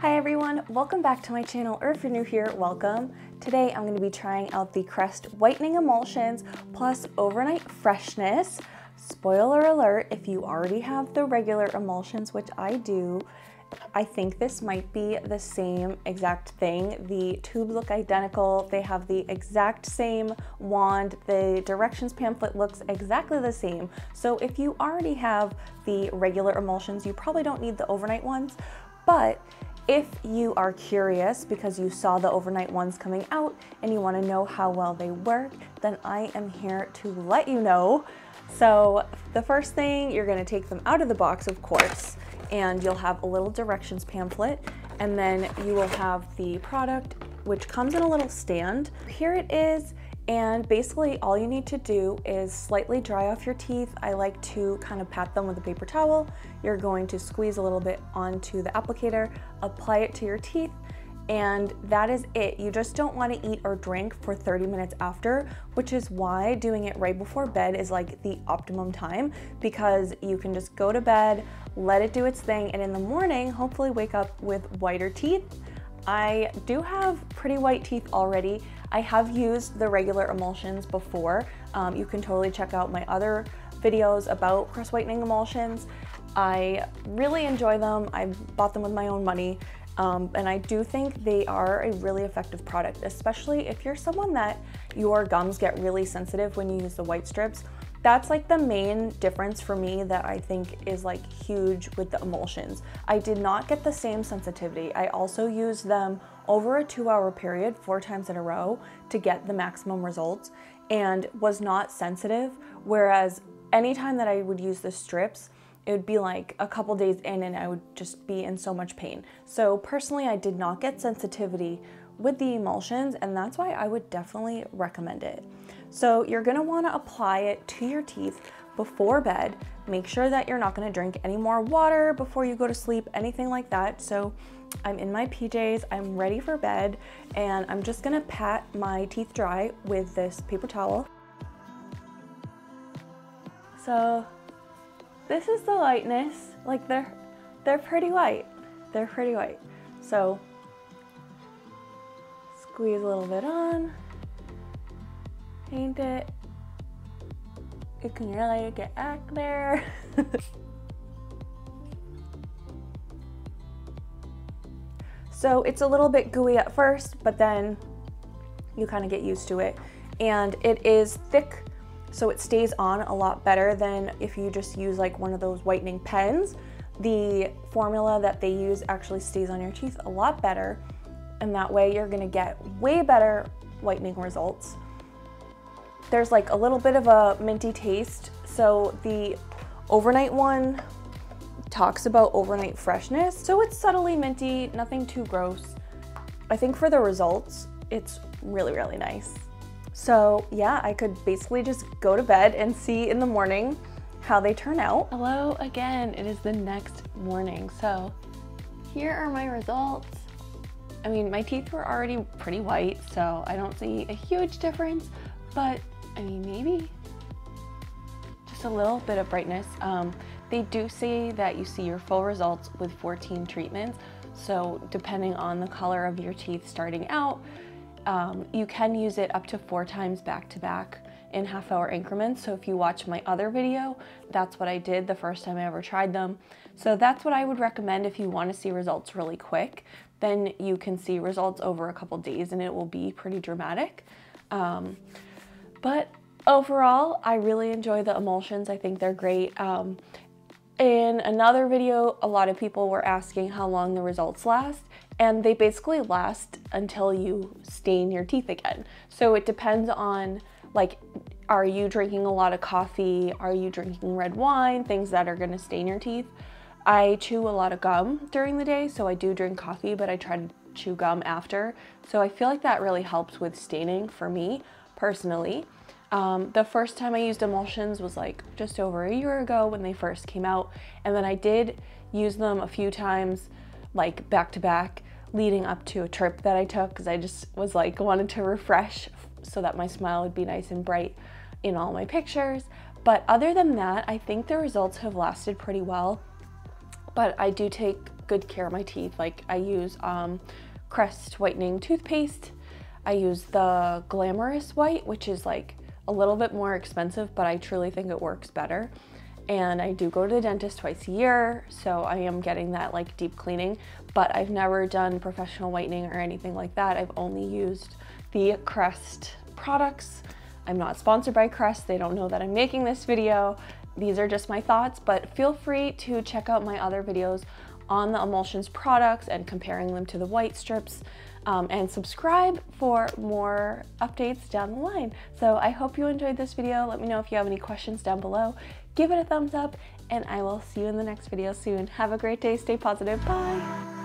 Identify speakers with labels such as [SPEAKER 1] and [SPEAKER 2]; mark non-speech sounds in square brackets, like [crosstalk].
[SPEAKER 1] Hi everyone, welcome back to my channel, or if you're new here, welcome. Today I'm going to be trying out the Crest Whitening Emulsions plus Overnight Freshness. Spoiler alert, if you already have the regular emulsions, which I do, I think this might be the same exact thing. The tubes look identical. They have the exact same wand. The directions pamphlet looks exactly the same. So if you already have the regular emulsions, you probably don't need the overnight ones. But if you are curious because you saw the overnight ones coming out and you wanna know how well they work, then I am here to let you know. So the first thing, you're gonna take them out of the box, of course, and you'll have a little directions pamphlet, and then you will have the product, which comes in a little stand. Here it is, and basically all you need to do is slightly dry off your teeth. I like to kind of pat them with a paper towel. You're going to squeeze a little bit onto the applicator, apply it to your teeth, and that is it. You just don't want to eat or drink for 30 minutes after, which is why doing it right before bed is like the optimum time because you can just go to bed, let it do its thing, and in the morning, hopefully wake up with whiter teeth. I do have pretty white teeth already. I have used the regular emulsions before. Um, you can totally check out my other videos about crest whitening emulsions. I really enjoy them. I bought them with my own money. Um, and I do think they are a really effective product, especially if you're someone that your gums get really sensitive when you use the white strips. That's like the main difference for me that I think is like huge with the emulsions. I did not get the same sensitivity. I also used them over a two hour period, four times in a row to get the maximum results and was not sensitive. Whereas anytime that I would use the strips, it would be like a couple days in and I would just be in so much pain. So personally, I did not get sensitivity with the emulsions and that's why I would definitely recommend it. So you're gonna wanna apply it to your teeth before bed. Make sure that you're not gonna drink any more water before you go to sleep, anything like that. So I'm in my PJs, I'm ready for bed, and I'm just gonna pat my teeth dry with this paper towel. So this is the lightness, like they're, they're pretty white. They're pretty white. So squeeze a little bit on paint it. You can really get back there. [laughs] so it's a little bit gooey at first, but then you kind of get used to it. And it is thick, so it stays on a lot better than if you just use like one of those whitening pens. The formula that they use actually stays on your teeth a lot better, and that way you're gonna get way better whitening results. There's like a little bit of a minty taste. So the overnight one talks about overnight freshness. So it's subtly minty, nothing too gross. I think for the results, it's really, really nice. So yeah, I could basically just go to bed and see in the morning how they turn out. Hello again, it is the next morning. So here are my results. I mean, my teeth were already pretty white, so I don't see a huge difference, but I mean, maybe just a little bit of brightness. Um, they do say that you see your full results with 14 treatments. So depending on the color of your teeth starting out, um, you can use it up to four times back to back in half hour increments. So if you watch my other video, that's what I did the first time I ever tried them. So that's what I would recommend if you wanna see results really quick. Then you can see results over a couple days and it will be pretty dramatic. Um, but overall, I really enjoy the emulsions. I think they're great. Um, in another video, a lot of people were asking how long the results last, and they basically last until you stain your teeth again. So it depends on like, are you drinking a lot of coffee? Are you drinking red wine? Things that are gonna stain your teeth. I chew a lot of gum during the day, so I do drink coffee, but I try to chew gum after. So I feel like that really helps with staining for me personally. Um, the first time I used emulsions was like just over a year ago when they first came out. And then I did use them a few times like back to back leading up to a trip that I took because I just was like wanted to refresh so that my smile would be nice and bright in all my pictures. But other than that, I think the results have lasted pretty well. But I do take good care of my teeth. Like I use um, Crest whitening toothpaste. I use the Glamorous White, which is like a little bit more expensive, but I truly think it works better. And I do go to the dentist twice a year, so I am getting that like deep cleaning, but I've never done professional whitening or anything like that. I've only used the Crest products. I'm not sponsored by Crest. They don't know that I'm making this video. These are just my thoughts, but feel free to check out my other videos on the emulsions products and comparing them to the white strips um, and subscribe for more updates down the line. So I hope you enjoyed this video. Let me know if you have any questions down below. Give it a thumbs up and I will see you in the next video soon. Have a great day. Stay positive. Bye.